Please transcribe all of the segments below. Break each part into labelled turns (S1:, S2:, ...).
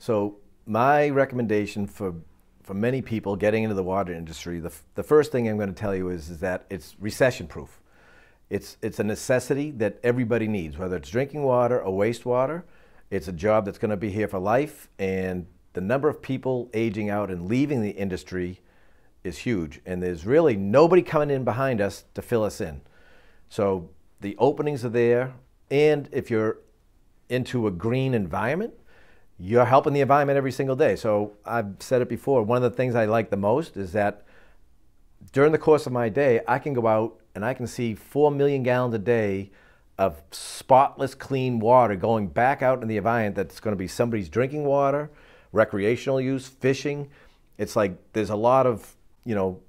S1: So my recommendation for for many people getting into the water industry, the, the first thing I'm going to tell you is, is that it's recession proof. It's, it's a necessity that everybody needs, whether it's drinking water or wastewater. It's a job that's going to be here for life, and the number of people aging out and leaving the industry is huge. And there's really nobody coming in behind us to fill us in. So the openings are there, and if you're into a green environment, you're helping the environment every single day. So I've said it before. One of the things I like the most is that during the course of my day, I can go out and I can see four million gallons a day of spotless, clean water going back out in the environment that's going to be somebody's drinking water, recreational use, fishing. It's like there's a lot of, you know,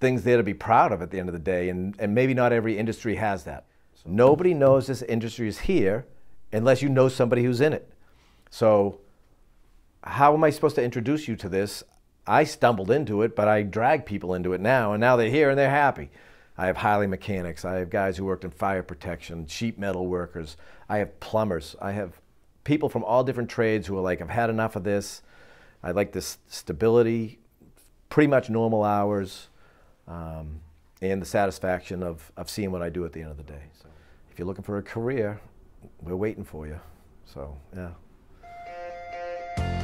S1: things there to be proud of at the end of the day. And, and maybe not every industry has that. So nobody knows this industry is here unless you know somebody who's in it. So, how am I supposed to introduce you to this? I stumbled into it, but I drag people into it now, and now they're here and they're happy. I have highly mechanics. I have guys who worked in fire protection, sheet metal workers. I have plumbers. I have people from all different trades who are like, I've had enough of this. I like this stability, pretty much normal hours, um, and the satisfaction of, of seeing what I do at the end of the day. So if you're looking for a career, we're waiting for you. So, yeah.